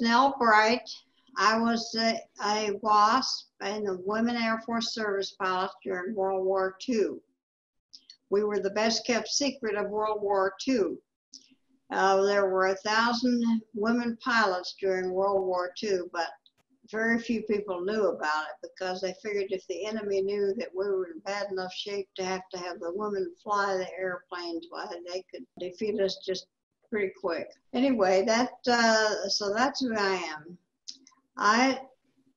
Nell Bright, I was a, a WASP and the Women Air Force Service pilot during World War II. We were the best kept secret of World War II. Uh, there were a thousand women pilots during World War II, but very few people knew about it because they figured if the enemy knew that we were in bad enough shape to have to have the women fly the airplanes, why they could defeat us just pretty quick. Anyway, that uh, so that's who I am. I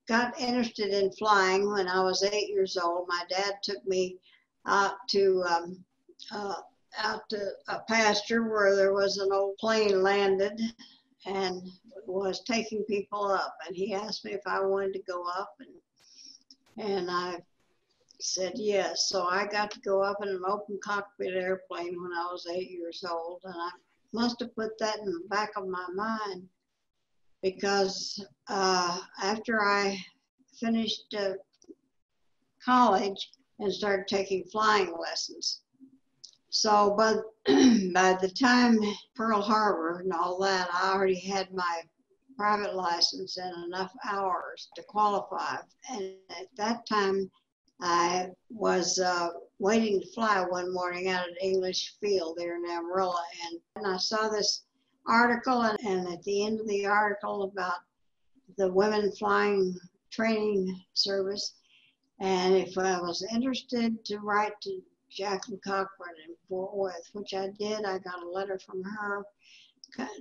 got interested in flying when I was eight years old. My dad took me out to um, uh, out to a pasture where there was an old plane landed and was taking people up and he asked me if I wanted to go up and and I said yes. So I got to go up in an open cockpit airplane when I was eight years old and I must have put that in the back of my mind because uh, after I finished uh, college and started taking flying lessons, so, but by the time Pearl Harbor and all that, I already had my private license and enough hours to qualify. And at that time, I was uh, waiting to fly one morning out at English Field there in Amarillo, and, and I saw this article, and, and at the end of the article about the women flying training service, and if I was interested to write to Jacqueline Cochran in Fort Worth, which I did. I got a letter from her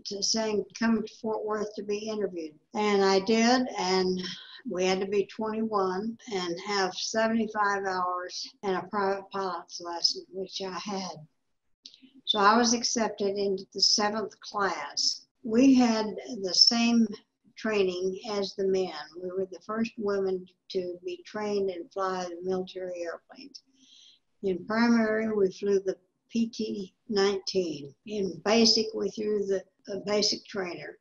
to saying come to Fort Worth to be interviewed. And I did, and we had to be 21 and have 75 hours and a private pilot's lesson, which I had. So I was accepted into the seventh class. We had the same training as the men. We were the first women to be trained and fly the military airplanes. In primary, we flew the PT-19. In basic, we flew the, the basic trainer.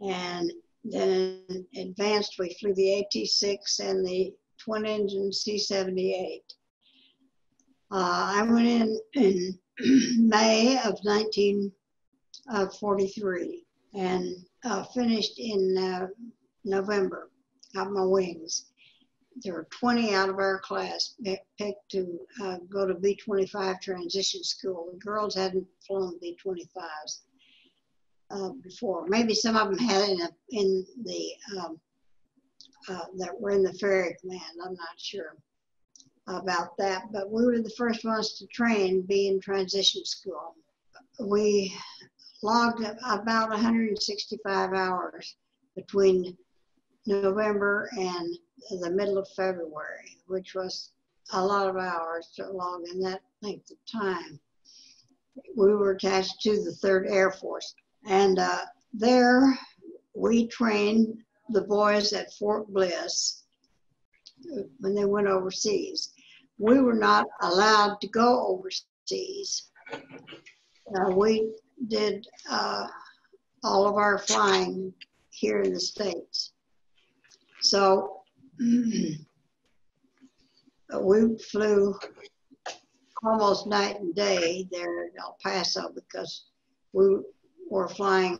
And then advanced, we flew the AT-6 and the twin engine C-78. Uh, I went in in May of 1943 and uh, finished in uh, November, got my wings there were 20 out of our class picked to uh, go to B-25 transition school. The girls hadn't flown B-25s uh, before. Maybe some of them had in, a, in the, um, uh, that were in the ferry command. I'm not sure about that, but we were the first ones to train be in transition school. We logged about 165 hours between November and the middle of February, which was a lot of hours to log in that length of time. We were attached to the 3rd Air Force. And uh, there we trained the boys at Fort Bliss when they went overseas. We were not allowed to go overseas. Uh, we did uh, all of our flying here in the States. So we flew almost night and day there in El Paso because we were flying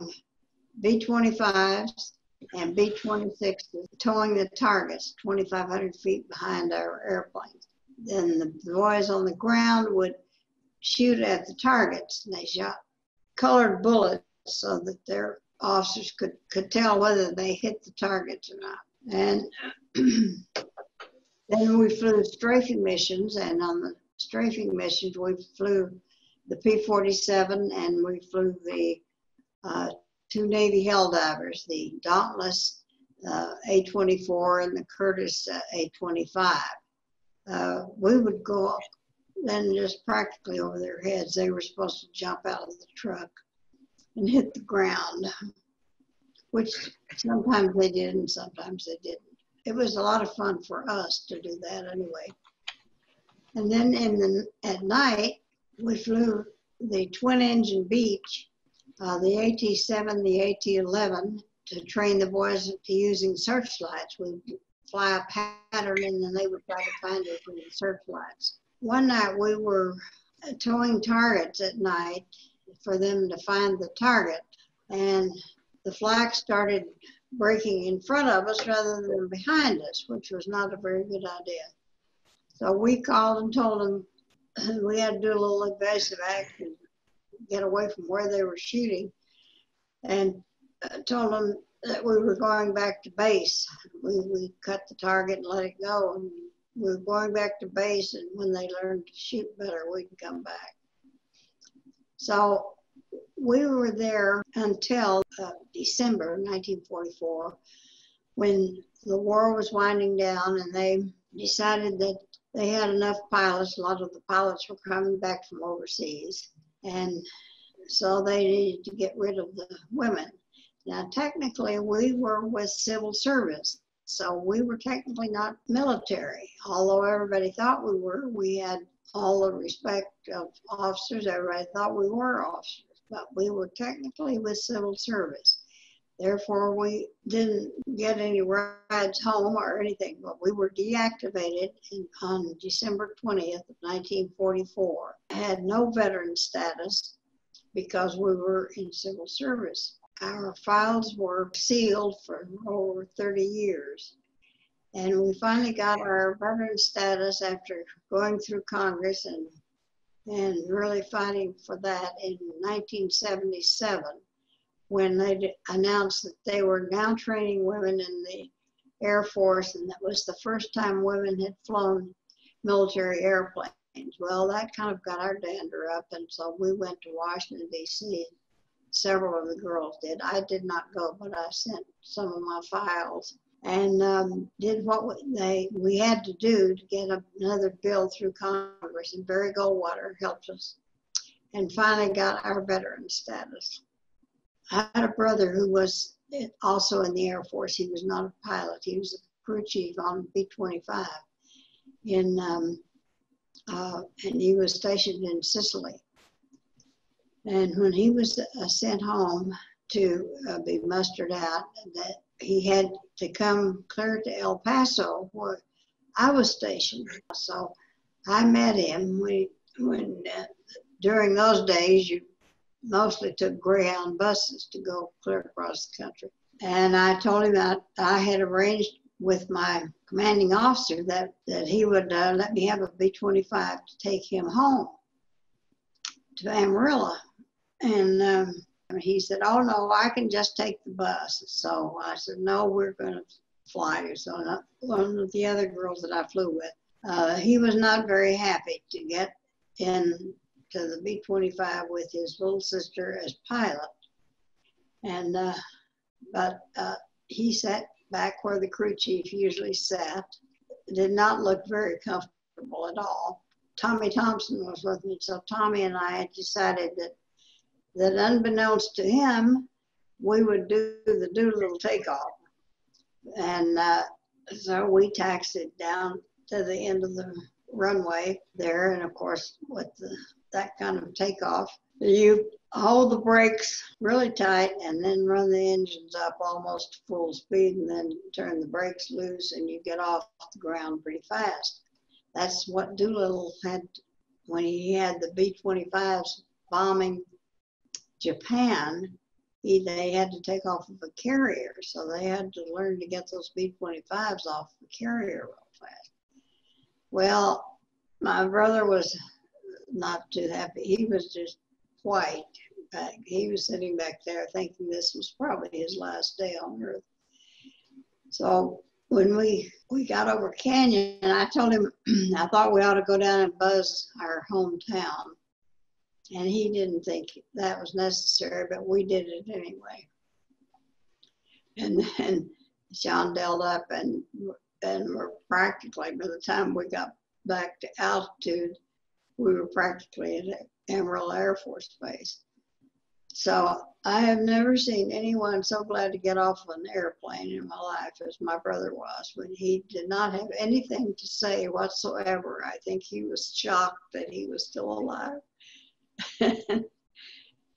B-25s and B-26s towing the targets 2,500 feet behind our airplanes. Then the boys on the ground would shoot at the targets and they shot colored bullets so that their officers could, could tell whether they hit the targets or not. And then we flew strafing missions, and on the strafing missions, we flew the P-47 and we flew the uh, two Navy Hell Divers, the Dauntless uh, A-24 and the Curtiss uh, A-25. Uh, we would go up then just practically over their heads. They were supposed to jump out of the truck and hit the ground, which sometimes they did and sometimes they didn't it was a lot of fun for us to do that anyway. And then in the, at night, we flew the twin engine Beech, uh, the AT-7, the AT-11 to train the boys to using searchlights. We'd fly a pattern and then they would try to find it with the searchlights. One night we were towing targets at night for them to find the target and the flak started breaking in front of us rather than behind us, which was not a very good idea. So we called and told them we had to do a little evasive action, get away from where they were shooting, and uh, told them that we were going back to base. We, we cut the target and let it go, and we were going back to base, and when they learned to shoot better, we'd come back. So we were there until uh, December 1944 when the war was winding down and they decided that they had enough pilots. A lot of the pilots were coming back from overseas. And so they needed to get rid of the women. Now, technically, we were with civil service. So we were technically not military, although everybody thought we were. We had all the respect of officers. Everybody thought we were officers but we were technically with civil service. Therefore, we didn't get any rides home or anything, but we were deactivated in, on December 20th of 1944. Had no veteran status because we were in civil service. Our files were sealed for over 30 years. And we finally got our veteran status after going through Congress and and really fighting for that in 1977 when they announced that they were now training women in the Air Force, and that was the first time women had flown military airplanes. Well, that kind of got our dander up, and so we went to Washington, D.C. Several of the girls did. I did not go, but I sent some of my files and um, did what they we had to do to get another bill through Congress. And Barry Goldwater helped us, and finally got our veteran status. I had a brother who was also in the Air Force. He was not a pilot. He was a crew chief on B-25 in, um, uh, and he was stationed in Sicily. And when he was uh, sent home to uh, be mustered out, that he had to come clear to El Paso where I was stationed. So I met him. We when uh, during those days you mostly took Greyhound buses to go clear across the country. And I told him that I had arranged with my commanding officer that, that he would uh, let me have a B 25 to take him home to Amarillo. And um, he said, Oh, no, I can just take the bus. So I said, No, we're going to fly. So one of the other girls that I flew with, uh, he was not very happy to get in to the B 25 with his little sister as pilot. And, uh, but uh, he sat back where the crew chief usually sat, did not look very comfortable at all. Tommy Thompson was with me, so Tommy and I had decided that that unbeknownst to him, we would do the Doolittle takeoff. And uh, so we taxied down to the end of the runway there. And of course, with the, that kind of takeoff, you hold the brakes really tight and then run the engines up almost full speed and then turn the brakes loose and you get off the ground pretty fast. That's what Doolittle had when he had the B 25s bombing Japan, he, they had to take off of a carrier, so they had to learn to get those B-25s off the carrier real fast. Well, my brother was not too happy. He was just white. Back. He was sitting back there thinking this was probably his last day on earth. So when we we got over Canyon, and I told him I thought we ought to go down and buzz our hometown and he didn't think that was necessary, but we did it anyway. And then John dealt up, and and we're practically by the time we got back to altitude, we were practically at Amarillo Air Force Base. So I have never seen anyone so glad to get off an airplane in my life as my brother was when he did not have anything to say whatsoever. I think he was shocked that he was still alive.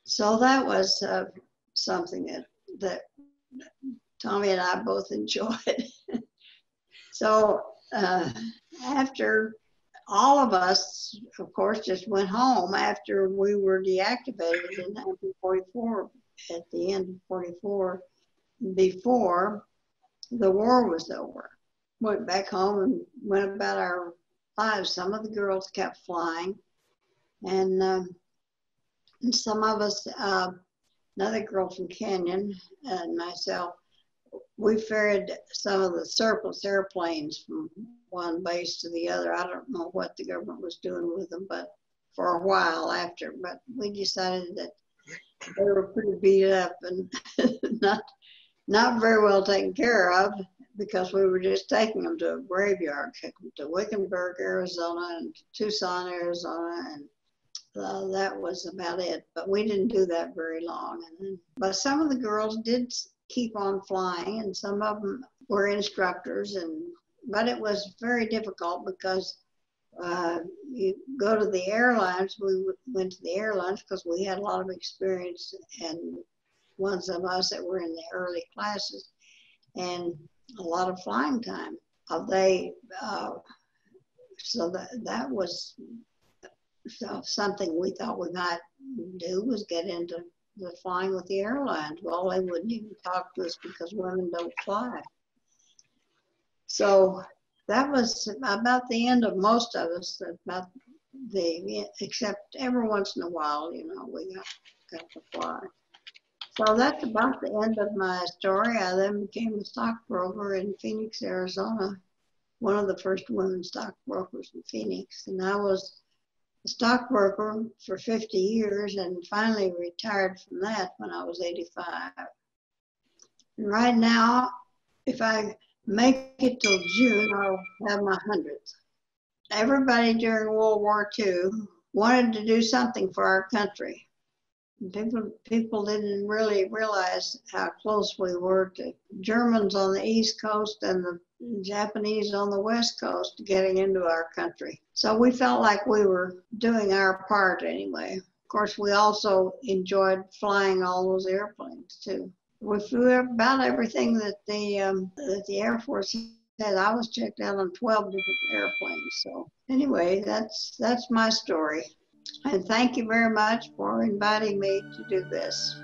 so that was uh, something that, that Tommy and I both enjoyed. so uh, after all of us, of course, just went home after we were deactivated in 1944. At the end of 44, before the war was over. Went back home and went about our lives. Some of the girls kept flying, and, um, some of us, uh, another girl from Canyon and myself, we ferried some of the surplus airplanes from one base to the other. I don't know what the government was doing with them, but for a while after, but we decided that they were pretty beat up and not not very well taken care of because we were just taking them to a graveyard, to Wickenburg, Arizona, and Tucson, Arizona, and uh, that was about it. But we didn't do that very long. And but some of the girls did keep on flying, and some of them were instructors, and but it was very difficult because uh, you go to the airlines. We went to the airlines because we had a lot of experience, and ones of us that were in the early classes, and a lot of flying time. Uh, they uh, so that that was so something we thought we might do was get into the flying with the airlines. Well, they wouldn't even talk to us because women don't fly. So that was about the end of most of us. About the except every once in a while, you know, we got got to fly. So that's about the end of my story. I then became a stockbroker in Phoenix, Arizona, one of the first women stockbrokers in Phoenix. And I was a stockbroker for 50 years and finally retired from that when I was 85. And right now, if I make it till June, I'll have my 100th. Everybody during World War II wanted to do something for our country people people didn't really realize how close we were to Germans on the east coast and the Japanese on the west coast getting into our country. So we felt like we were doing our part anyway. Of course, we also enjoyed flying all those airplanes too. We flew about everything that the um, that the Air Force had. I was checked out on 12 different airplanes. So anyway, that's that's my story. And thank you very much for inviting me to do this.